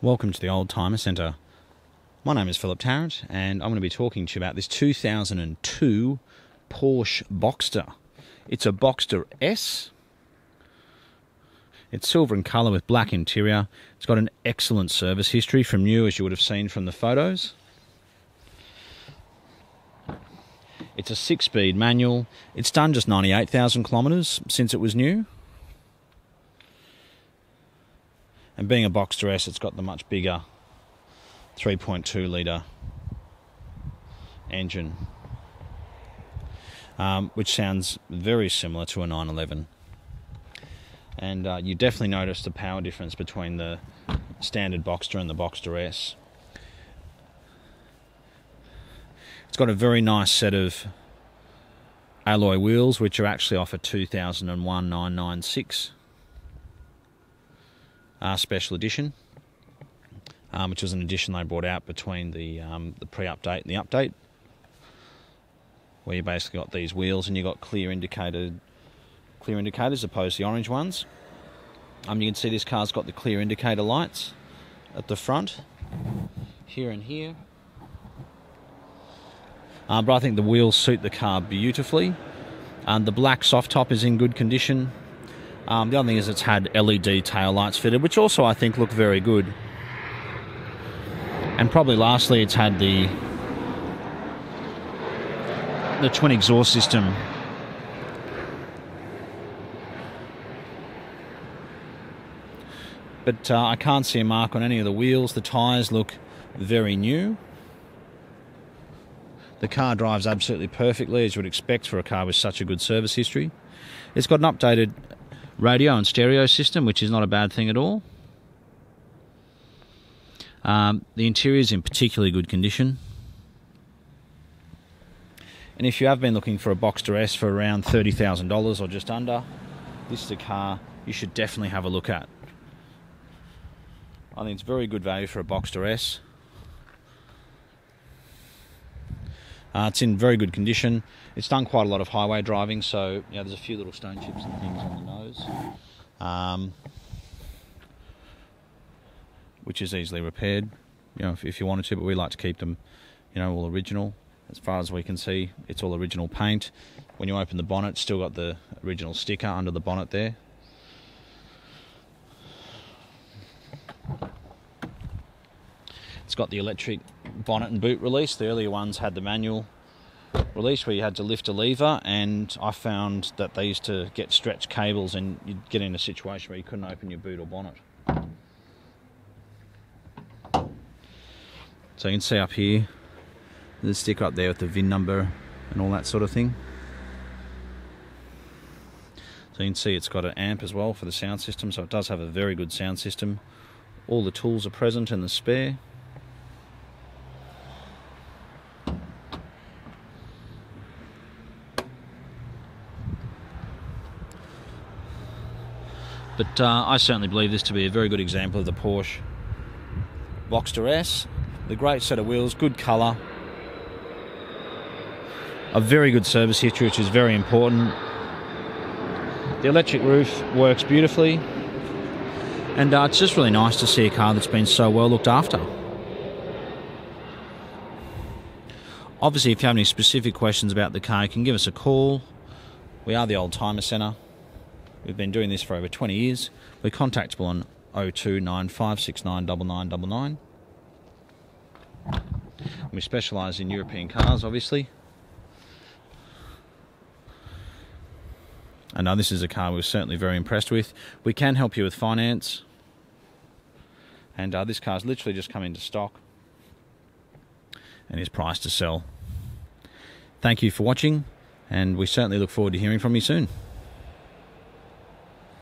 Welcome to the Oldtimer Centre. My name is Philip Tarrant, and I'm going to be talking to you about this 2002 Porsche Boxster. It's a Boxster S. It's silver in colour with black interior. It's got an excellent service history from new, as you would have seen from the photos. It's a six speed manual. It's done just 98,000 kilometres since it was new. And being a Boxster S, it's got the much bigger 3.2 litre engine, um, which sounds very similar to a 911. And uh, you definitely notice the power difference between the standard Boxster and the Boxster S. It's got a very nice set of alloy wheels, which are actually off a 2001 996 uh, special edition, um, which was an edition they brought out between the um, the pre-update and the update, where you basically got these wheels and you got clear indicated clear indicators opposed to the orange ones. Um, you can see this car's got the clear indicator lights at the front, here and here. Uh, but I think the wheels suit the car beautifully. And the black soft top is in good condition. Um, the other thing is it's had LED tail lights fitted, which also I think look very good. And probably lastly, it's had the the twin exhaust system. But uh, I can't see a mark on any of the wheels. The tyres look very new. The car drives absolutely perfectly, as you would expect for a car with such a good service history. It's got an updated radio and stereo system, which is not a bad thing at all. Um, the interior is in particularly good condition. And if you have been looking for a Boxster S for around $30,000 or just under, this is a car you should definitely have a look at. I think it's very good value for a Boxster S. Uh, it's in very good condition. It's done quite a lot of highway driving, so there's a few little stone chips and things on the nose, um, which is easily repaired. You know, if, if, you wanted to, but we like to keep them, you know, all original. As far as we can see, it's all original paint. When you open the bonnet, still got the original sticker under the bonnet there. It's got the electric bonnet and boot release. The earlier ones had the manual release where you had to lift a lever, and I found that they used to get stretched cables, and you'd get in a situation where you couldn't open your boot or bonnet. So you can see up here, the sticker up there with the VIN number and all that sort of thing. So you can see it's got an amp as well for the sound system, so it does have a very good sound system. All the tools are present in the spare. But uh, I certainly believe this to be a very good example of the Porsche Boxster S. The great set of wheels, good colour, a very good service history, which is very important. The electric roof works beautifully, and uh, it's just really nice to see a car that's been so well looked after. Obviously, if you have any specific questions about the car, you can give us a call. We are the Oldtimer Centre. We've been doing this for over 20 years. We're contactable on 0295699999. We specialise in European cars, obviously. I know this is a car we're certainly very impressed with. We can help you with finance. And uh, this car's literally just come into stock and is priced to sell. Thank you for watching, and we certainly look forward to hearing from you soon.